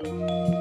Música